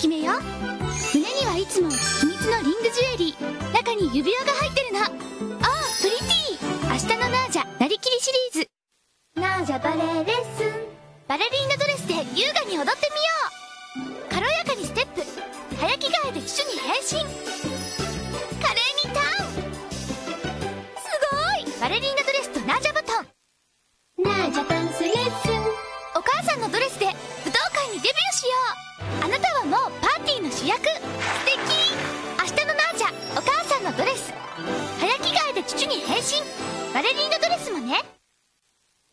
決めよう。胸にはいつも秘密のリングジュエリー。中に指輪が入ってるの。ああプリティ明日のナージャなりきりシリーズ。ナージャバレエレッスン。バレリーナドレスで優雅に踊ってみよう。軽やかにステップ。早着替えで機種に変身。華麗にターン。すごい。バレリーナドレスとナージャバトン。ナージャダンスレッスン。お母さんのドレスでにデビューしよう。あなたはもうパーティーの主役。素敵。明日のナージャお母さんのドレス。早着替えで父に変身。バレリーナドレスもね。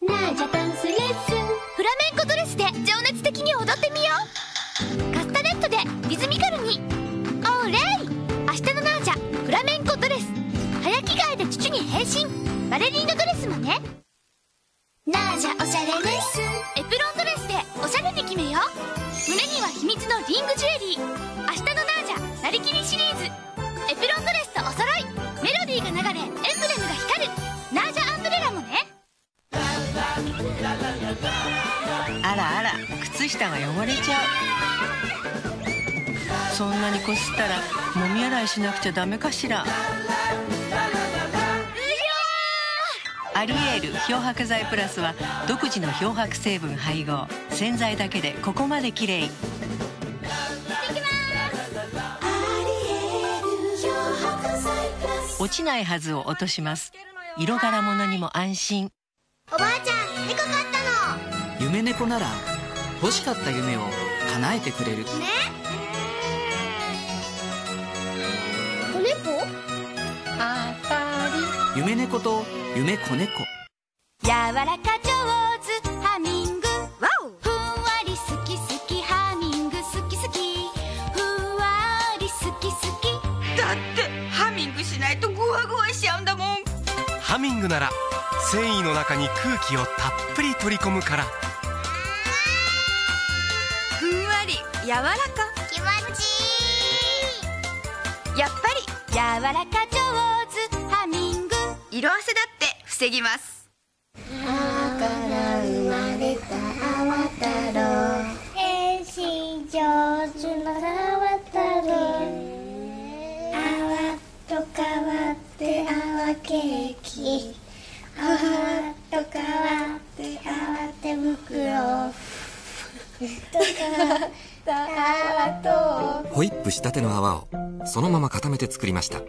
ナージャダンスレッスン。フラメンコドレスで情熱的に踊ってみよう。カスタネットでリズミカルに。オーレイ。明日のナージャフラメンコドレス。早着替えで父に変身。バレリーナドレスもねングジュエリー明日のナージャなりきりシリーズ。エプロンドレスとお揃い。メロディーが流れエンブレムが光る。ナージャアンブレラもね。あらあら靴下が汚れちゃう。そんなにこすったらもみ洗いしなくちゃダメかしら。アリエー。ル漂白剤プラスは独自の漂白成分配合。洗剤だけでここまで綺麗落ちないはずを落とします。色柄物にも安心。おばあちゃん猫飼ったの？夢猫なら欲しかった夢を叶えてくれる。ね。子猫？あたり。夢猫と夢子猫。柔らか上手ングなら繊維の中に空気をたっぷり取り込むから。ふんわり柔らか。気持ちいい。やっぱり柔らか上手。ハミング。色あせだって防ぎます。変身上手な泡太郎泡と変わって泡ケーキ泡と変わって泡手袋と変わった泡とホイップしたての泡をそのまま固めて作りました。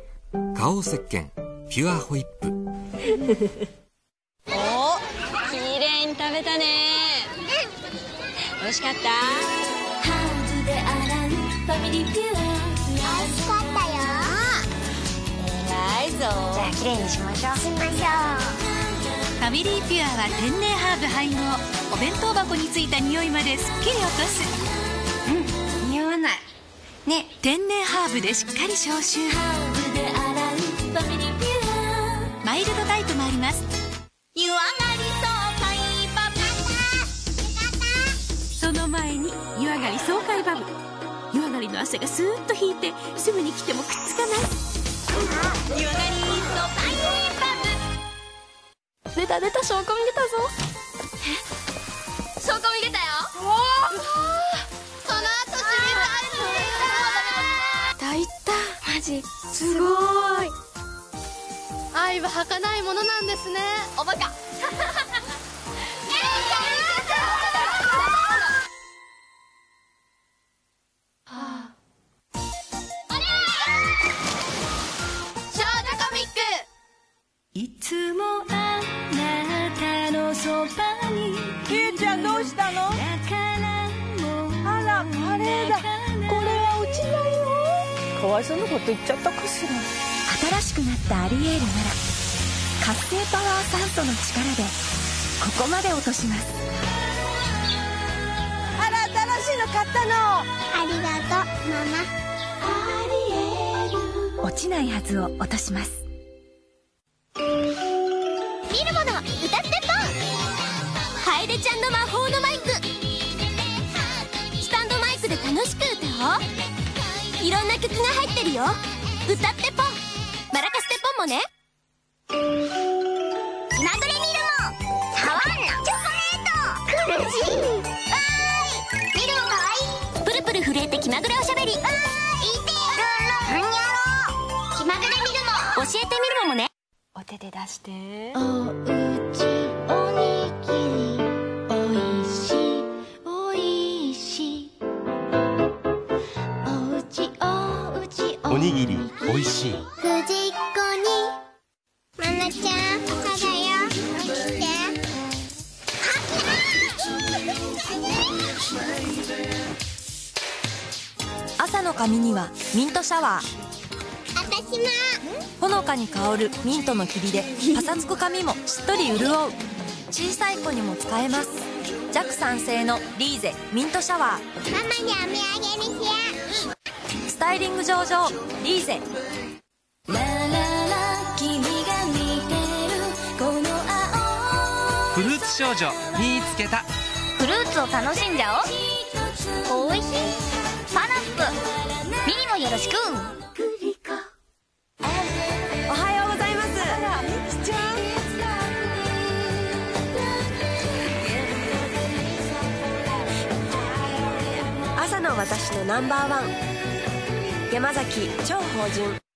顔石鹸ピュアホイップ。お綺麗に食べたね。美味しかった。ハーブで洗う。ファミリーピュアじゃあ綺麗にしましょう。しましょうファミリーピュアは天然ハーブ配合。お弁当箱についた匂いまですっきり落とす。うん似合わない。ね。天然ハーブでしっかり消臭。ハーブで洗うファミリーピュアマイルドタイプもあります。湯上がりそうかいパパその前に湯上がり爽快バブ。湯上がりの汗がスーッと引いてすぐに来てもくっつかない。湯上が出た出た証拠見れたぞ。証拠見れたよ。その後自大ったマジすごい。愛は儚いものなんですね。おバカかわいそうなこと言っちゃったかしら。新しくなったアリエールなら活性パワー酸素の力でここまで落とします。あら新しいの買ったの。ありがとうママ。アリエール落ちないはずを落とします。見るもの歌ってポン。楓ちゃんの魔法のいろんな曲が入ってるよ。歌ってポンマラカステポンもね。気まぐれミチョコレート。苦しいわーい。かわいい。プルプル震えて気まぐれおしゃべり。わーい。いて。やろ気まぐれも。教えてみるももね。お手で出して。あうまなちゃんただよ見て朝の髪にはミントシャワーあたしもほのかに香るミントの霧でパサつく髪もしっとり潤う小さい子にも使えます弱酸性のリーゼミントシャワーママにお土産にしよスタイリング上々リーゼ少女見つけた。フルーツを楽しんじゃおおいしい。パナップ。ミニもよろしく。おはようございます。朝の私のナンバーワン。山崎超芳醇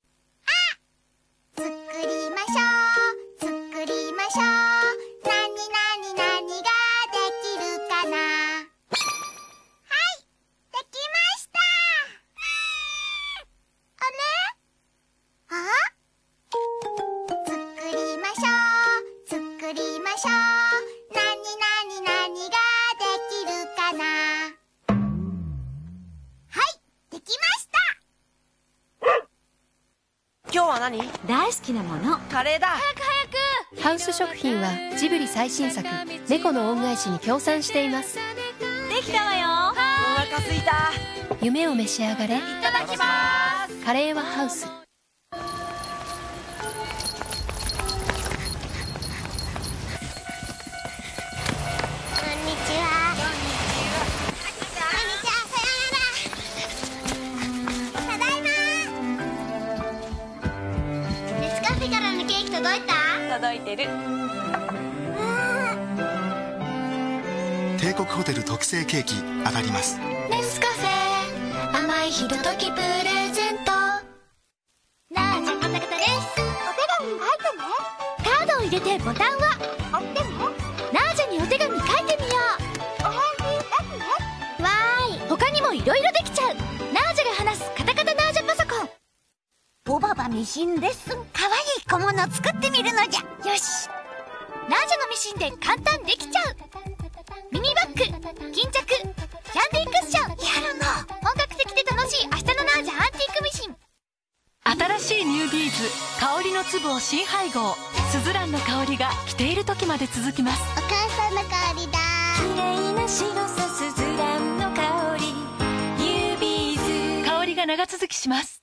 今日は何？大好きなもの。カレーだ。ハウス食品はジブリ最新作「猫の恩返し」に協賛しています。できたわよ。お腹すいた。夢を召し上がれ。いただきます。カレーはハウスた？届いてる帝国ホテル特製ケーキ上がりますネスカフェ甘いひとときプレゼント。なあちゃんカタカタです。お手紙書いてね。カードを入れてボタンは押してね。ナージャにお手紙書おばばミシンレッスン。かわいい小物作ってみるのじゃ。よし。ナージャのミシンで簡単できちゃう。ミニバッグ、巾着、キャンディークッション。やるの。本格的で楽しい明日のナージャアンティークミシン。新しいニュービーズ香りの粒を新配合スズランの香りが着ている時まで続きますお母さんの香りだ。綺麗な白さスズランの香りニュービーズ香りが長続きします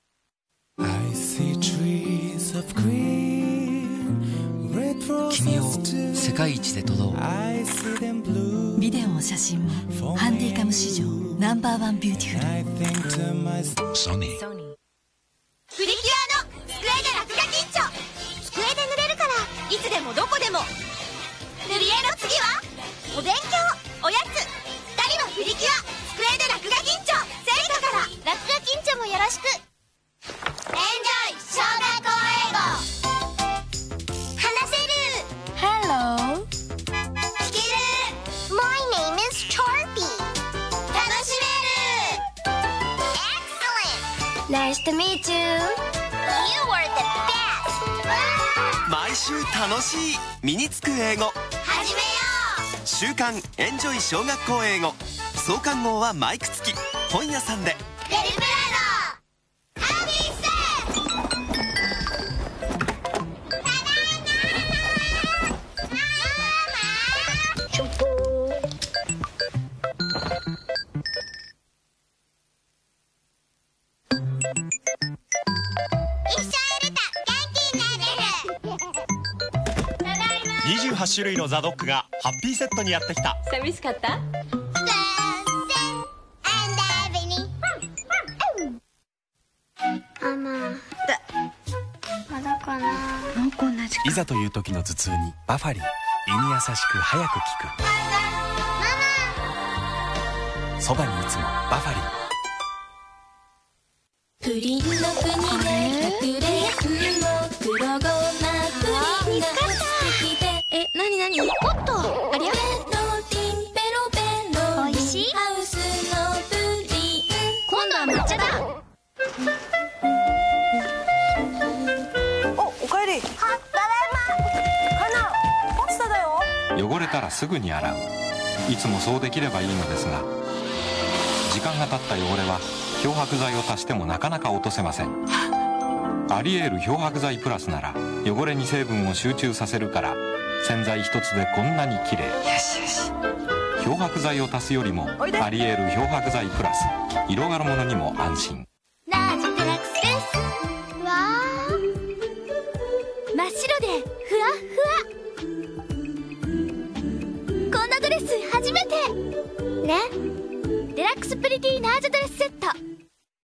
君を世界一で撮ろう。ビデオも写真もハンディカム史上ナンバーワンビューティフル。ソニー。プリキュアの机で落書き一丁。机で塗れるからいつでもどこでも。塗り絵の次はお勉強おやつ。二人はプリキュア机で落書き一丁。セリカから。落書き一丁もよろしく。エンジョイ小学校 to meet you. You are the best. 毎週楽しい身につく英語。始めよ週刊エンジョイ小学校英語。創刊号はマイク付き。本屋さんで28種類のザドッグがハッピーセットにやってきた。寂しかった？ママ。まだかな？いざという時の頭痛にバファリン。胃に優しく早く効く。そばにいつもバファリン。プリンの国で隠れんぼぐに洗う。いつもそうできればいいのですが時間が経った汚れは漂白剤を足してもなかなか落とせません。アリエール漂白剤プラスなら汚れに成分を集中させるから洗剤一つでこんなにきれいよしよし。漂白剤を足すよりもアリエール漂白剤プラス色柄物にも安心。ラージデラックスです。わー真っ白でふわっ初めて。ね。デラックスプリティナージュドレスセット。